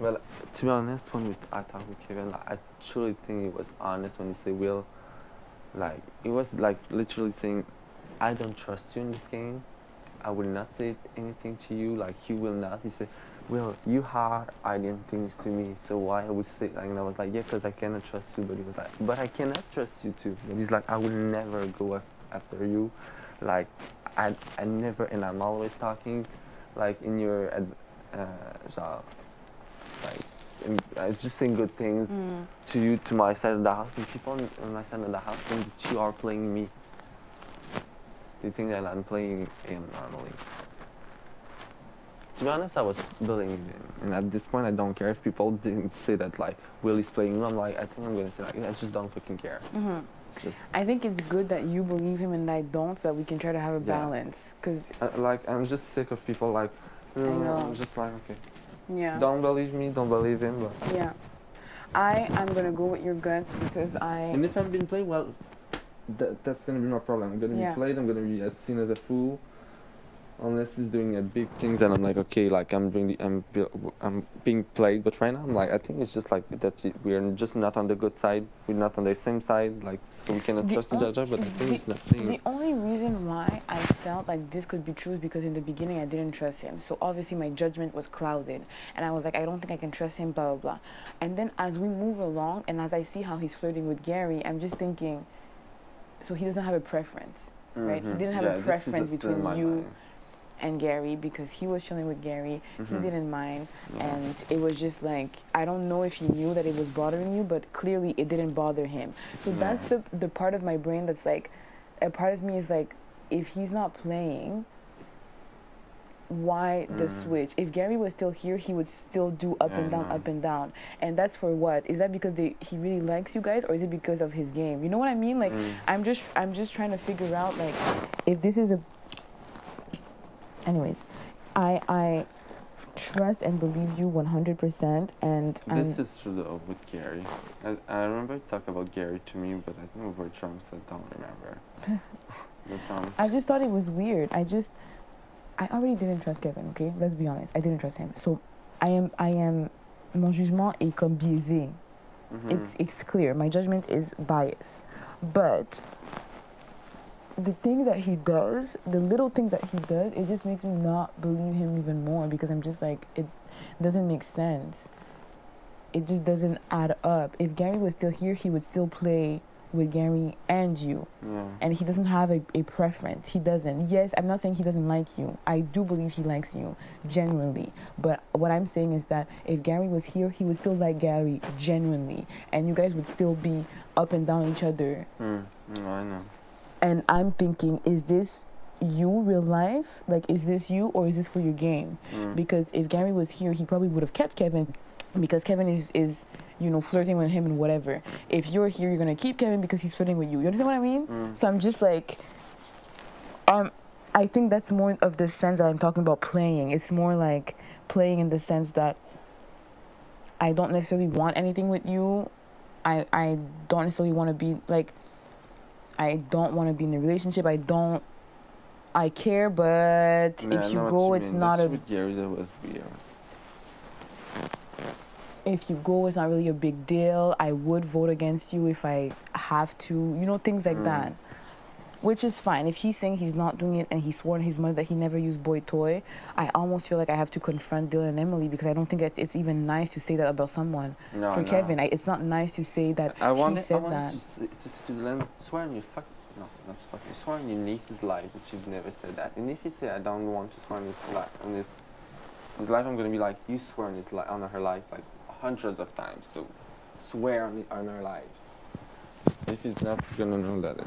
Well, to be honest, when we, I talked with Kevin, like, I truly think he was honest when he said, "Will," like it was like literally saying, "I don't trust you in this game. I will not say anything to you. Like you will not." He said, "Will, you hard hiding things to me, so why I would say?" Like, and I was like, "Yeah, because I cannot trust you." But he was like, "But I cannot trust you too." But he's like, "I will never go af- after you. Like, I, I never, and I'm always talking, like in your, uh, genre, like." I was just saying good things Mm. to you to my side of the house and people on, my side of the house think that you are playing me. They think that I'm playing him normally. To be honest, I was believing him, and at this point, I don't care if people didn't say that like Willie's playing you. I'm like, I think I'm gonna say like, I just don't fucking care. hmm just I think it's good that you believe him and I don't, so that we can try to have a Yeah. balance. Cause uh, like I'm just sick of people like. I "Mm," know. I'm just like okay, yeah, don't believe me, don't believe him. But yeah. I am gonna go with your guts because I. And if I've been played well, that, that's gonna be my problem. I'm gonna Yeah. be played. I'm gonna be as seen as a fool, unless he's doing a big things. And I'm like, okay, like I'm really, I'm, I'm being played. But right now, I'm like, I think it's just like that's it. We're just not on the good side. We're not on the same side. Like, so we cannot The trust each other. But I think the- it's nothing. The only reason why I felt like this could be true is because in the beginning I didn't trust him. So obviously my judgment was clouded. And I was like, I don't think I can trust him, blah, blah, blah. And then as we move along and as I see how he's flirting with Gary, I'm just thinking, so he doesn't have a preference right? He Mhm. didn't have Yeah, a preference between you mind. And Gary because he was chilling with Gary. He Mhm. didn't mind. Yeah. And it was just like, I don't know if he knew that it was bothering you, but clearly it didn't bother him. So Yeah. that's the, the part of my brain that's like, a part of me is like, if he's not playing, why the Mm. switch? If Gary was still here, he would still do up Yeah, and down, up and down. And that's for what? Is that because they, he really likes you guys, or is it because of his game? You know what I mean? Like, Mm. I'm just, I'm just trying to figure out like, if this is a. Anyways, I, I trust and believe you 100%, and This is true though with Gary. I, I remember you talk about Gary to me, but I think we were drunk, so I don't remember. I just thought it was weird. I just, I already didn't trust Kevin. Okay, let's be honest. I didn't trust him. So, I am, I am, mon jugement est comme biaisé. mhm. It's, it's clear. My judgment is biased, but the thing that he does, the little things that he does, it just makes me not believe him even more because I'm just like, it doesn't make sense. It just doesn't add up. If Gary was still here, he would still play with Gary and you yeah. and he doesn't have a, a preference. He doesn't. Yes, I'm not saying he doesn't like you. I do believe he likes you genuinely. But what I'm saying is that if Gary was here, he would still like Gary genuinely, and you guys would still be up and down each other. Mm. No, I know. And I'm thinking, is this you real life? Like, is this you or is this for your game? Mm. Because if Gary was here, he probably would have kept Kevin because Kevin is is you know flirting with him and whatever. If you're here, you're gonna keep Kevin because he's flirting with you. You understand what I mean? Mm. So I'm just like, um, I think that's more of the sense that I'm talking about playing. It's more like playing in the sense that I don't necessarily want anything with you. I I don't necessarily want to be like. I don't want to be in a relationship. I don't. I care, but if you go, it's mean. not That's a. Gary that was weird. If you go, it's not really a big deal. I would vote against you if I have to. You know, things like Mm. that. Which is fine. If he's saying he's not doing it and he swore on his mother that he never used boy toy, I almost feel like I have to confront Dylan and Emily because I don't think that it's even nice to say that about someone. No, For no. Kevin, I, it's not nice to say that I wanted, he I said wanted that. to, to to Dylan, swear on your fuck, no, not fuck, swear on your niece's life that you've never said that. And if you say I don't want to swear on his life, on his, his life, I'm gonna be like, you swear on his li- on her life like hundreds of times. So swear on it, on her life. If he's not gonna know that.